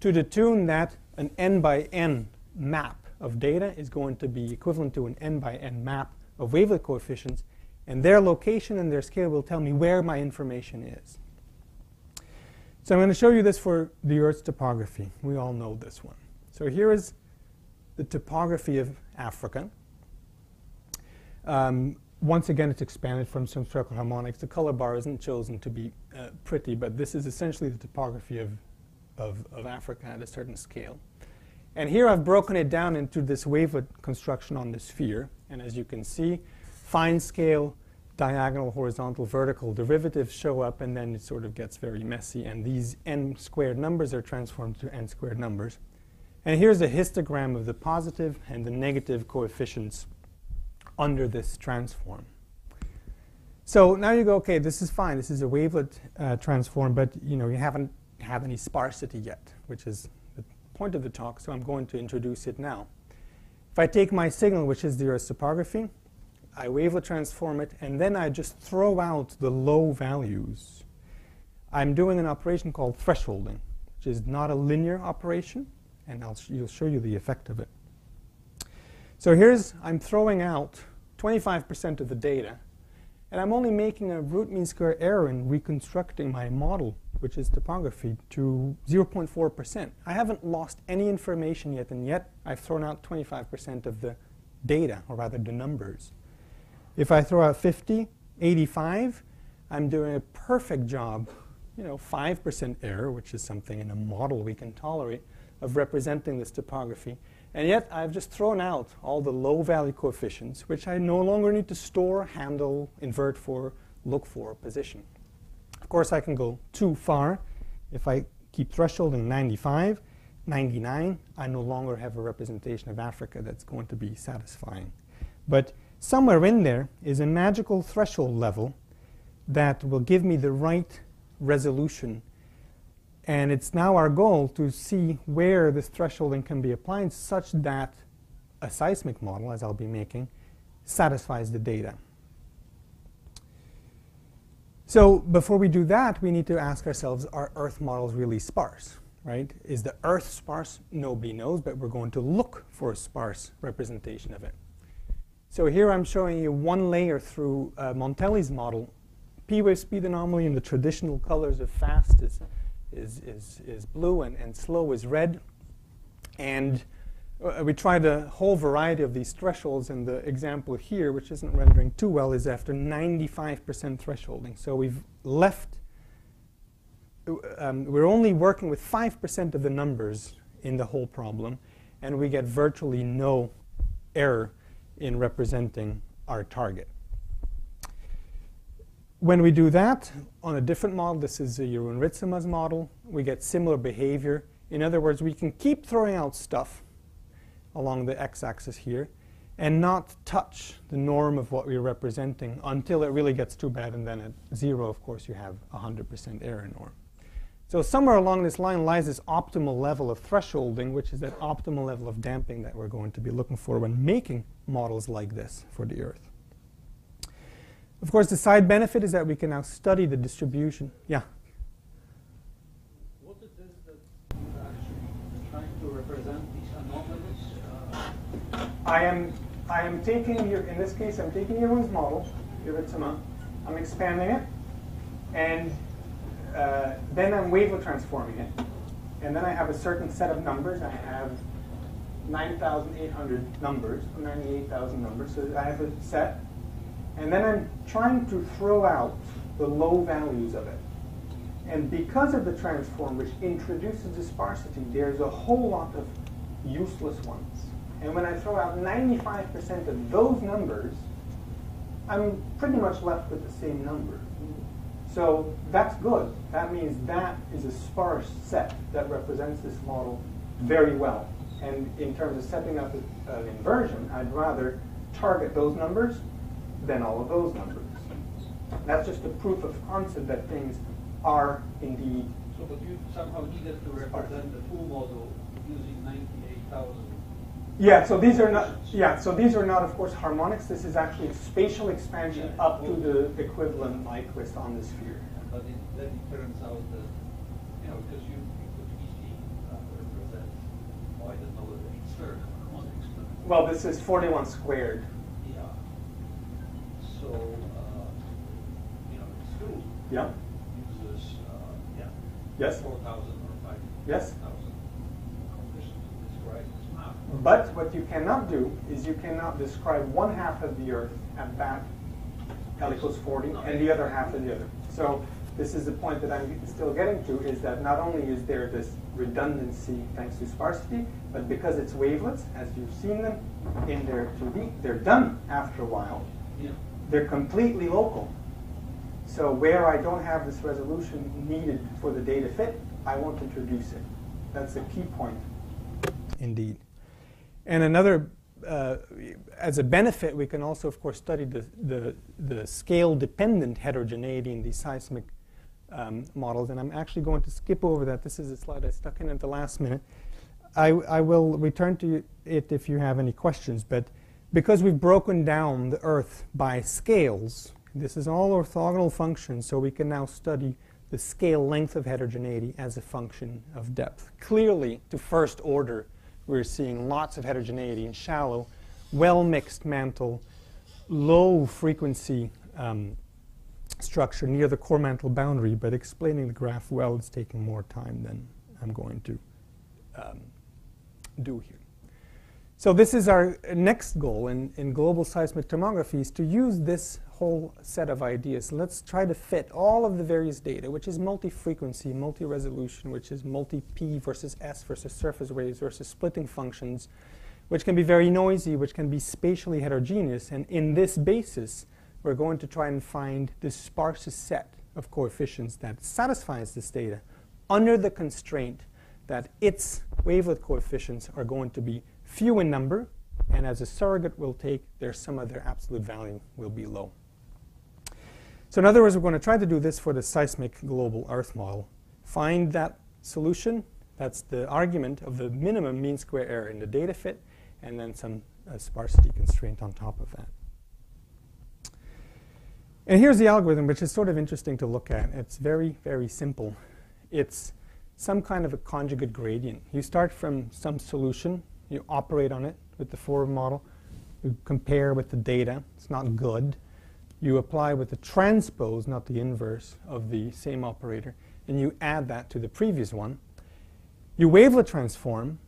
to the tune that an n by n map of data is going to be equivalent to an n by n map of wavelet coefficients, and their location and their scale will tell me where my information is. So I'm going to show you this for the Earth's topography. We all know this one. So here is the topography of Africa. Um, once again, it's expanded from some spherical harmonics. The color bar isn't chosen to be uh, pretty, but this is essentially the topography of, of, of, Africa at a certain scale. And here I've broken it down into this wavelet construction on the sphere. And as you can see, fine scale, diagonal, horizontal, vertical derivatives show up, and then it sort of gets very messy. And these n squared numbers are transformed to n squared numbers. And here's a histogram of the positive and the negative coefficients under this transform. So now you go, okay, this is fine. This is a wavelet uh, transform, but you know you haven't had any sparsity yet, which is the point of the talk. So I'm going to introduce it now. If I take my signal, which is the Earth's topography, I wavelet transform it, and then I just throw out the low values. I'm doing an operation called thresholding, which is not a linear operation. and I'll sh- you'll show you the effect of it. So here's, I'm throwing out 25% of the data, and I'm only making a root mean square error in reconstructing my model, which is topography, to 0.4%. I haven't lost any information yet, and yet I've thrown out 25% of the data, or rather the numbers. If I throw out 50, 85, I'm doing a perfect job, you know, 5% error, which is something in a model we can tolerate, of representing this topography. And yet I've just thrown out all the low value coefficients, which I no longer need to store, handle, invert for, look for, position. Of course, I can go too far. If I keep thresholding 95, 99, I no longer have a representation of Africa that's going to be satisfying. But somewhere in there is a magical threshold level that will give me the right resolution. And it's now our goal to see where this thresholding can be applied such that a seismic model, as I'll be making, satisfies the data. So before we do that, we need to ask ourselves, are Earth models really sparse? Right? Is the Earth sparse? Nobody knows, but we're going to look for a sparse representation of it. So here I'm showing you one layer through uh, Montelli's model. P-wave speed anomaly in the traditional colors of fast is, is, is, is blue and, and slow is red. And uh, we tried a whole variety of these thresholds, and the example here, which isn't rendering too well, is after 95% thresholding. So we've left, um, we're only working with 5% of the numbers in the whole problem, and we get virtually no error in representing our target. When we do that on a different model, this is a Jeroen Ritsema's model, we get similar behavior. In other words, we can keep throwing out stuff along the x-axis here and not touch the norm of what we're representing until it really gets too bad, and then at zero, of course, you have 100% error norm. So somewhere along this line lies this optimal level of thresholding, which is that optimal level of damping that we're going to be looking for when making models like this for the Earth. Of course, the side benefit is that we can now study the distribution. Yeah? What it is that you're actually trying to represent these anomalies? Uh, I am, I am taking your, in this case, I'm taking Jeroen's model, Iritsema, I'm expanding it, and uh, then I'm wavelet transforming it. And then I have a certain set of numbers. I have 9,800 numbers, 98,000 numbers. So I have a set. And then I'm trying to throw out the low values of it. And because of the transform, which introduces the sparsity, there's a whole lot of useless ones. And when I throw out 95% of those numbers, I'm pretty much left with the same number. So that's good. That means that is a sparse set that represents this model very well. And in terms of setting up uh, an inversion, I'd rather target those numbers than all of those numbers. That's just a proof of concept that things are indeed. So, but you somehow needed to represent the full model using 98,000. Yeah, so these are not. Yeah, so these are not, of course, harmonics. This is actually a spatial expansion Yeah. up to the equivalent Nyquist on the sphere. But it, then it turns out that, you know, because you, you could easily uh, represent, I don't know whether it's harmonics, Well, this is 41 squared. Yeah. Uh, you know, still Yeah. uses, uh, yeah, Yes. 4,000 or 5,000 Yes. conditions to describe this map. But what you cannot do is you cannot describe one half of the Earth at that L equals 40 and the other half of the other. So this is the point that I'm still getting to is that not only is there this redundancy thanks to sparsity, but because it's wavelets, as you've seen them in their 2D, they're done after a while. Yeah. They're completely local. So where I don't have this resolution needed for the data fit, I won't introduce it. That's a key point. Indeed. And another, uh, as a benefit, we can also, of course, study the, the, the scale-dependent heterogeneity in these seismic um, models. And I'm actually going to skip over that. This is a slide I stuck in at the last minute. I, I will return to it if you have any questions. But because we've broken down the Earth by scales, this is all orthogonal functions, so we can now study the scale length of heterogeneity as a function of depth. Clearly, to first order, we're seeing lots of heterogeneity in shallow, well mixed mantle, low frequency um, structure near the core mantle boundary, but explaining the graph well is taking more time than I'm going to um, do here. So this is our next goal in, in global seismic tomography is to use this whole set of ideas. Let's try to fit all of the various data, which is multi-frequency, multi-resolution, which is multi-P versus S versus surface waves versus splitting functions, which can be very noisy, which can be spatially heterogeneous. And in this basis, we're going to try and find the sparsest set of coefficients that satisfies this data under the constraint that its wavelet coefficients are going to be few in number, and as a surrogate will take their sum of their absolute value will be low. So in other words, we're going to try to do this for the seismic global Earth model. Find that solution, that's the argument of the minimum mean square error in the data fit, and then some uh, sparsity constraint on top of that. And here's the algorithm, which is sort of interesting to look at. It's very, very simple. It's some kind of a conjugate gradient. You start from some solution, you operate on it with the forward model, you compare with the data, it's not good. You apply with the transpose, not the inverse, of the same operator, and you add that to the previous one. You wavelet transform,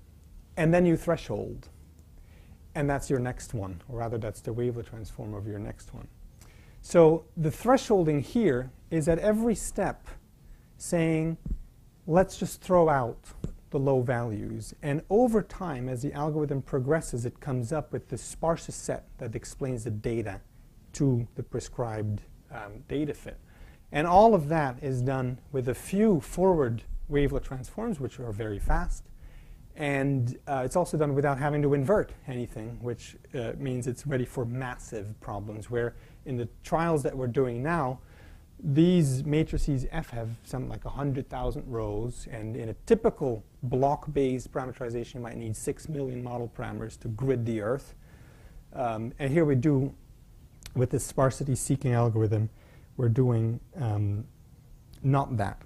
and then you threshold. And that's your next one, or rather, that's the wavelet transform of your next one. So the thresholding here is at every step saying, let's just throw out the low values. And over time, as the algorithm progresses, it comes up with the sparsest set that explains the data to the prescribed um, data fit. And all of that is done with a few forward wavelet transforms, which are very fast. And uh, it's also done without having to invert anything, which uh, means it's ready for massive problems, where in the trials that we're doing now, these matrices F have something like 100,000 rows, and in a typical block-based parameterization, you might need 6 million model parameters to grid the Earth. Um, and here we do, with this sparsity seeking algorithm, we're doing um, not that.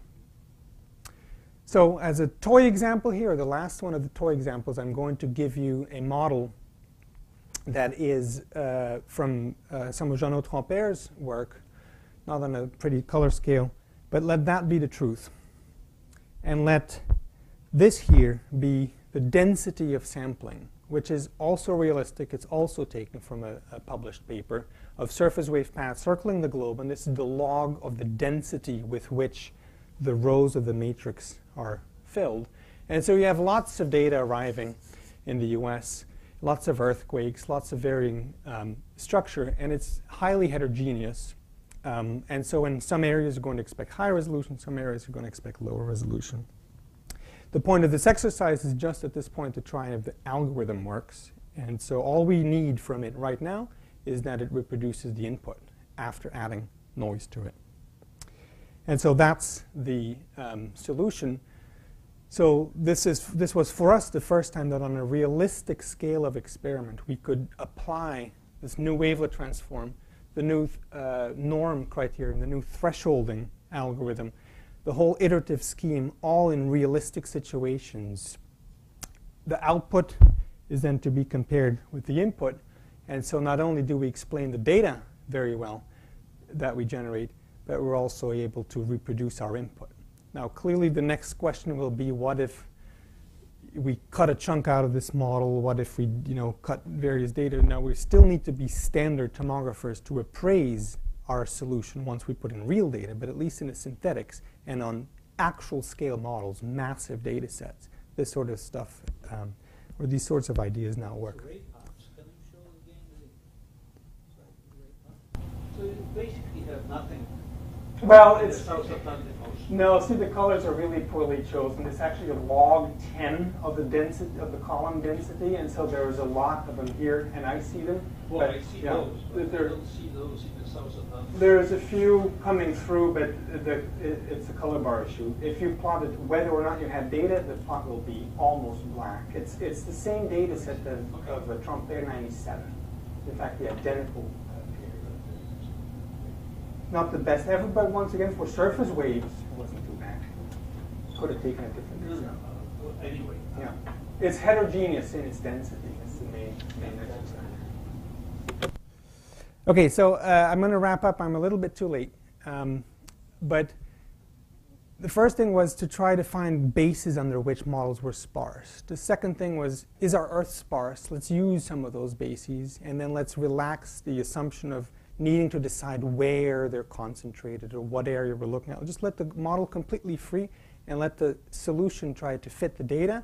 So as a toy example here, the last one of the toy examples, I'm going to give you a model that is uh, from uh, some of Trampert's work, not on a pretty color scale, but let that be the truth. And let this here be the density of sampling, which is also realistic. It's also taken from a, a published paper of surface wave paths circling the globe, and this is the log of the density with which the rows of the matrix are filled. And so you have lots of data arriving in the US, lots of earthquakes, lots of varying um, structure, and it's highly heterogeneous. Um, and so in some areas, you're going to expect high resolution, some areas, you're going to expect lower resolution. The point of this exercise is just at this point to try if the algorithm works. And so all we need from it right now is that it reproduces the input after adding noise to it. And so that's the um, solution. So this, is, this was for us the first time that on a realistic scale of experiment, we could apply this new wavelet transform the new uh, norm criterion, the new thresholding algorithm, the whole iterative scheme, all in realistic situations. The output is then to be compared with the input. And so not only do we explain the data very well that we generate, but we're also able to reproduce our input. Now, clearly, the next question will be what if we cut a chunk out of this model? What if we, you know, cut various data? Now we still need to be standard tomographers to appraise our solution once we put in real data, but at least in the synthetics and on actual scale models, massive data sets, this sort of stuff, um, or these sorts of ideas now work. So you basically have nothing. Well, it's South Atlantic Ocean. No, see the colors are really poorly chosen. It's actually a log 10 of the density of the column density, and so there is a lot of them here, and I see them. Well, but, I see yeah, those, but I don't see those in the South. There's a few coming through, but the, it, it's a color bar issue. If you plotted whether or not you had data, the plot will be almost black. It's, it's the same data set of, Okay. of a Trampert 97. In fact, the identical. Not the best ever, but once again, for surface waves, it wasn't too bad. Could have taken a different No, no, uh, well, anyway. Yeah. It's heterogeneous in its density. That's the main, main exercise. Okay, so uh, I'm going to wrap up. I'm a little bit too late. Um, but the first thing was to try to find bases under which models were sparse. The second thing was, is our Earth sparse? Let's use some of those bases. And then let's relax the assumption of needing to decide where they're concentrated or what area we're looking at. Just let the model completely free and let the solution try to fit the data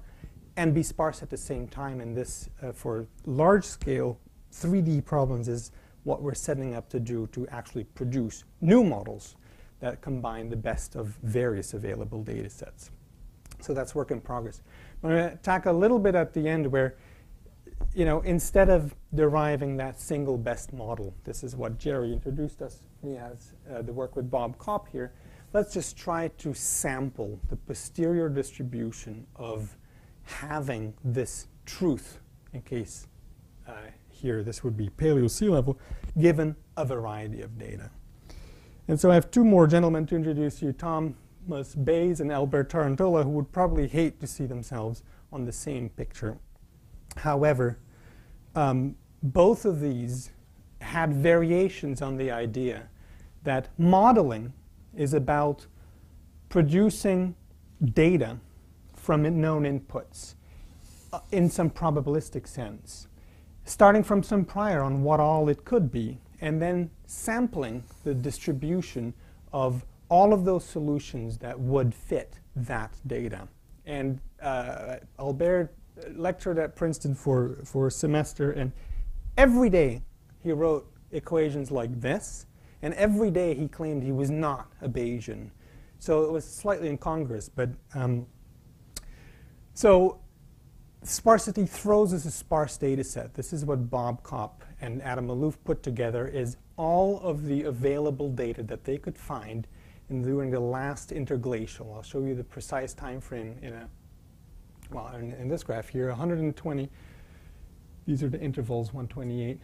and be sparse at the same time. And this, uh, for large scale 3D problems, is what we're setting up to do to actually produce new models that combine the best of various available data sets. So that's work in progress. I'm going to tack a little bit at the end where, you know, instead of deriving that single best model, this is what Jerry introduced us, me as uh, the work with Bob Kopp here, let's just try to sample the posterior distribution of having this truth, in case uh, here this would be paleo sea level, given a variety of data. And so I have two more gentlemen to introduce you, Thomas Bayes and Albert Tarantola, who would probably hate to see themselves on the same picture. However, um, both of these had variations on the idea that modeling is about producing data from known inputs uh, in some probabilistic sense, starting from some prior on what all it could be, and then sampling the distribution of all of those solutions that would fit that data. And uh, Albert lectured at Princeton for, for a semester, and every day he wrote equations like this, and every day he claimed he was not a Bayesian. So it was slightly incongruous, but um, so sparsity throws us a sparse data set. This is what Bob Kopp and Adam Maloof put together is all of the available data that they could find in during the last interglacial. I'll show you the precise time frame in a well in, in this graph here, 120. These are the intervals, 128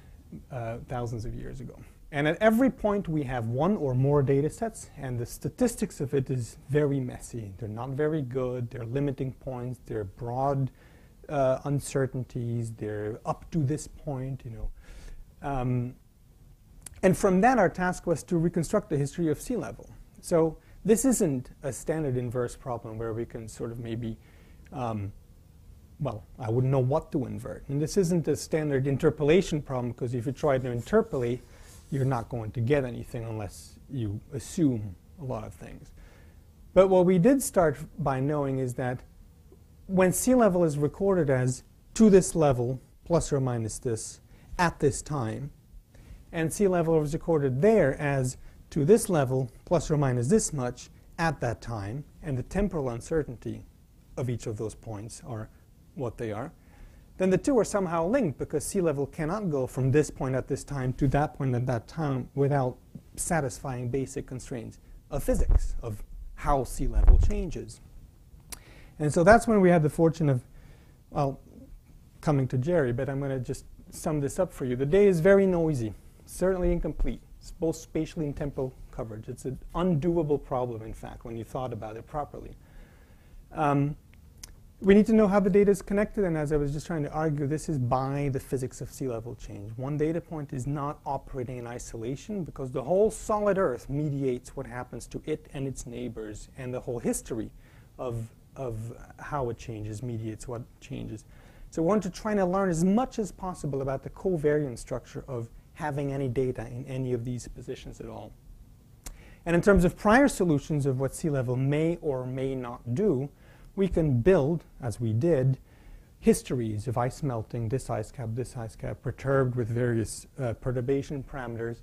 uh, thousands of years ago. And at every point, we have one or more data sets, and the statistics of it is very messy. They're not very good. They're limiting points. They're broad uh, uncertainties. They're up to this point, you know. Um, and from that, our task was to reconstruct the history of sea level. So this isn't a standard inverse problem where we can sort of maybe, um, well, I wouldn't know what to invert. And this isn't a standard interpolation problem because if you try to interpolate, you're not going to get anything unless you assume a lot of things. But what we did start by knowing is that when sea level is recorded as to this level, plus or minus this, at this time, and sea level is recorded there as to this level, plus or minus this much, at that time, and the temporal uncertainty of each of those points are what they are, then the two are somehow linked because sea level cannot go from this point at this time to that point at that time without satisfying basic constraints of physics, of how sea level changes. And so that's when we had the fortune of, well, coming to Jerry, but I'm going to just sum this up for you. The day is very noisy, certainly incomplete. It's both spatially and temporal coverage. It's an undoable problem, in fact, when you thought about it properly. Um, we need to know how the data is connected, and as I was just trying to argue, this is by the physics of sea level change. One data point is not operating in isolation because the whole solid Earth mediates what happens to it and its neighbors, and the whole history of, of how it changes mediates what changes. So we want to try to learn as much as possible about the covariance structure of having any data in any of these positions at all. And in terms of prior solutions of what sea level may or may not do, we can build, as we did, histories of ice melting, this ice cap, this ice cap, perturbed with various uh, perturbation parameters,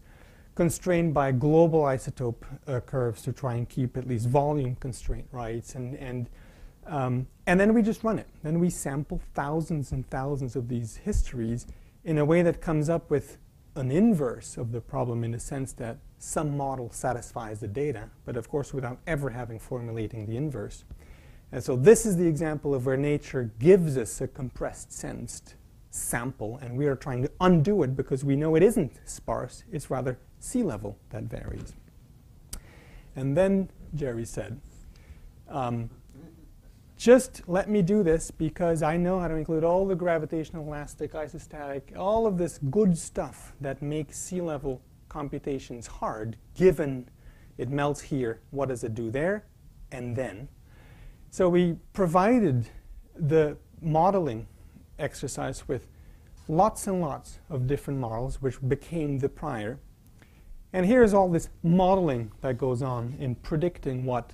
constrained by global isotope uh, curves to try and keep at least volume constraint rights. And, and, um, and then we just run it. Then we sample thousands and thousands of these histories in a way that comes up with an inverse of the problem in the sense that some model satisfies the data, but of course without ever having formulating the inverse. And so this is the example of where nature gives us a compressed sensed sample, and we are trying to undo it because we know it isn't sparse, it's rather sea level that varies. And then Jerry said, um, just let me do this because I know how to include all the gravitational, elastic, isostatic, all of this good stuff that makes sea level computations hard, given it melts here, what does it do there, and then. So we provided the modeling exercise with lots and lots of different models, which became the prior. And here's all this modeling that goes on in predicting what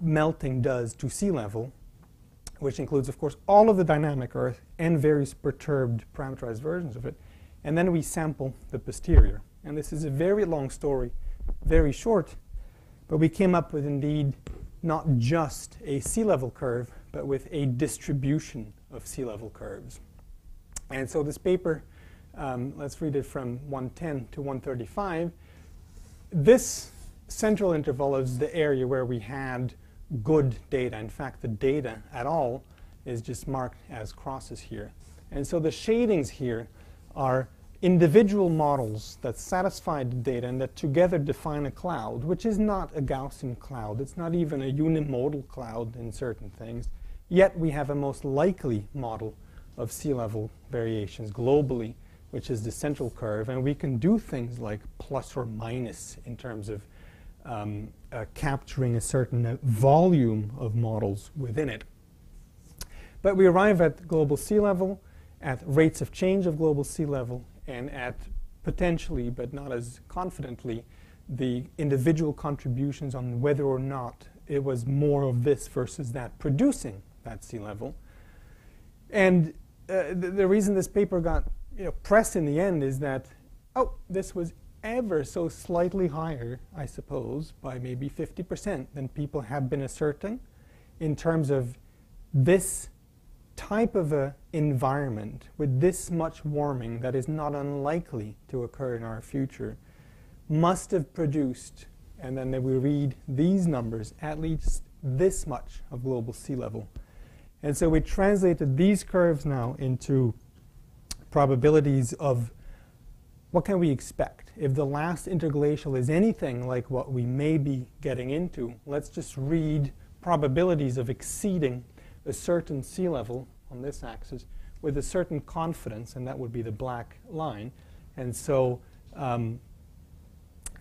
melting does to sea level, which includes, of course, all of the dynamic Earth and various perturbed parameterized versions of it. And then we sample the posterior. And this is a very long story, very short, but we came up with indeed not just a sea level curve, but with a distribution of sea level curves. And so this paper, um, let's read it from 110 to 135. This central interval is the area where we had good data. In fact, the data at all is just marked as crosses here. And so the shadings here are individual models that satisfy the data and that together define a cloud, which is not a Gaussian cloud. It's not even a unimodal cloud in certain things. Yet we have a most likely model of sea level variations globally, which is the central curve. And we can do things like plus or minus in terms of um, uh, capturing a certain uh, volume of models within it. But we arrive at global sea level, at rates of change of global sea level, and at potentially, but not as confidently, the individual contributions on whether or not it was more of this versus that producing that sea level. And uh, the, the, reason this paper got you know, pressed in the end is that, oh, this was ever so slightly higher, I suppose, by maybe 50% than people have been asserting in terms of this type of a environment with this much warming that is not unlikely to occur in our future must have produced, and then we read these numbers, at least this much of global sea level. And so we translated these curves now into probabilities of what can we expect? If the last interglacial is anything like what we may be getting into, let's just read probabilities of exceeding a certain sea level on this axis with a certain confidence, and that would be the black line. And so um,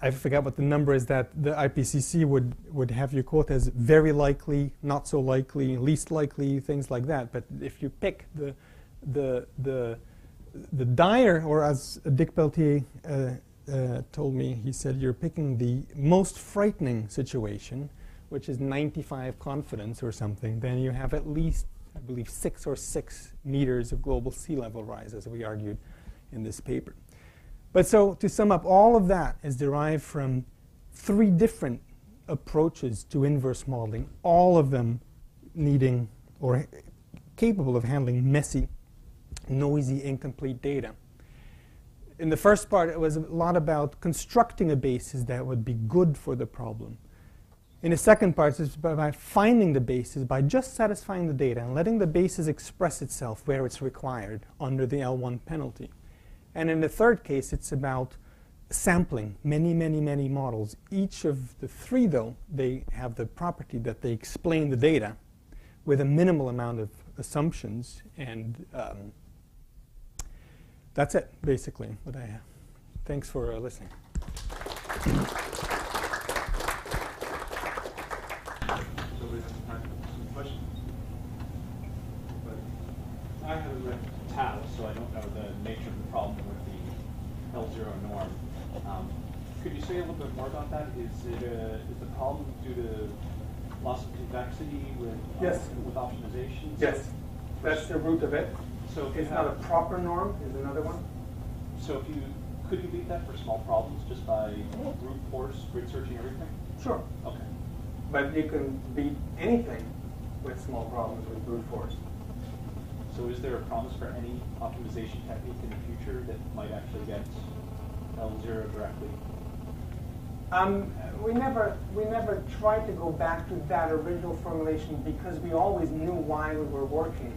I forget what the number is that the IPCC would, would have you quote as very likely, not so likely, least likely, things like that. But if you pick the, the, the the dire, or as Dick Peltier uh, uh, told me, he said, you're picking the most frightening situation, which is 95 confidence or something, then you have at least, I believe, six or six meters of global sea level rise, as we argued in this paper. But so to sum up, all of that is derived from three different approaches to inverse modeling, all of them needing or capable of handling messy noisy, incomplete data. In the first part, it was a lot about constructing a basis that would be good for the problem. In the second part, it's by finding the basis by just satisfying the data and letting the basis express itself where it's required under the L1 penalty. And in the third case, it's about sampling many, many, many models. Each of the three, though, they have the property that they explain the data with a minimal amount of assumptions and um, that's it, basically, what I have. Thanks for uh, listening. So we have time for some questions. I haven't read Tao, so I don't know the nature of the problem with the L0 norm. Um, could you say a little bit more about that? Is it a, is the problem due to loss of convexity with uh, yes. with optimization? Yes, that's the root of it. So it's not a proper norm is another one. So if you could you beat that for small problems just by brute force, grid searching everything? Sure. Okay. But you can beat anything with small problems with brute force. So is there a promise for any optimization technique in the future that might actually get L0 directly? Um, we never we never tried to go back to that original formulation because we always knew why we were working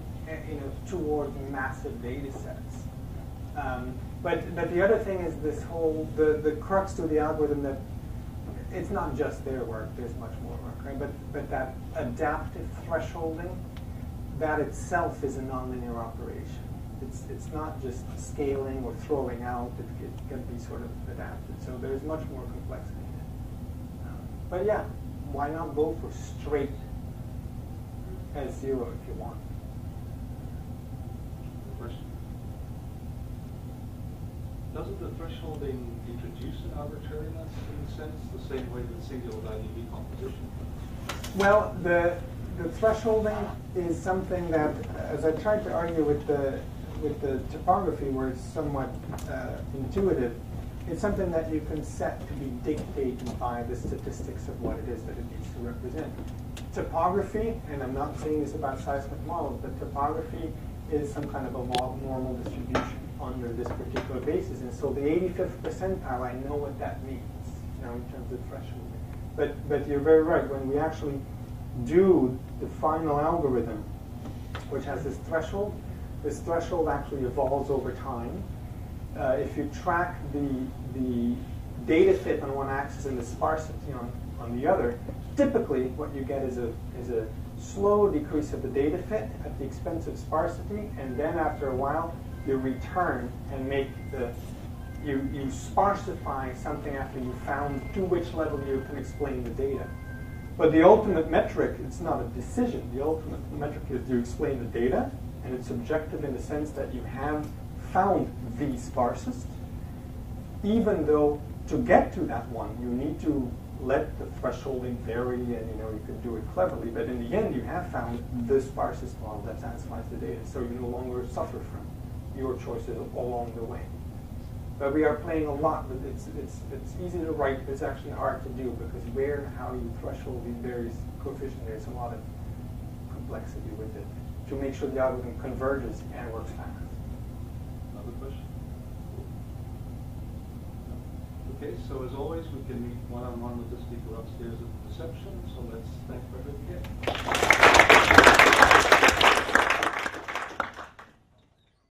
you know, toward massive data sets. Um, but, but the other thing is this whole, the, the crux to the algorithm that it's not just their work, there's much more work, right? But, but that adaptive thresholding, that itself is a nonlinear operation. It's, it's not just scaling or throwing out, it, it can be sort of adapted. So there's much more complexity in it. Um, But yeah, why not go for straight as zero if you want? Question? Doesn't the thresholding introduce an arbitrariness in a sense, the same way that singular value decomposition? Well, the, the thresholding is something that, as I tried to argue with the, with the topography where it's somewhat uh, intuitive, it's something that you can set to be dictated by the statistics of what it is that it needs to represent. Topography, and I'm not saying this about seismic models, but topography is some kind of a normal distribution under this particular basis. And so the 85th percentile, I know what that means, you know, in terms of thresholding. But, but you're very right. When we actually do the final algorithm, which has this threshold, this threshold actually evolves over time. Uh, if you track the, the data fit on one axis and the sparsity on, on the other, typically what you get is a, is a slow decrease of the data fit at the expense of sparsity, and then after a while, you return and make the, you, you sparsify something after you found to which level you can explain the data. But the ultimate metric, it's not a decision. The ultimate metric is you explain the data, and it's subjective in the sense that you have found the sparsest, even though to get to that one, you need to let the thresholding vary, and you know you can do it cleverly. But in the end, you have found the sparsest model that satisfies the data, so you no longer suffer from your choices along the way. But we are playing a lot with it's it's it's easy to write, but it's actually hard to do because where and how you threshold these various coefficients, there's a lot of complexity with it to make sure the algorithm converges and works fast. Another question? Okay, so as always, we can meet one-on-one with the speaker upstairs at the reception, so let's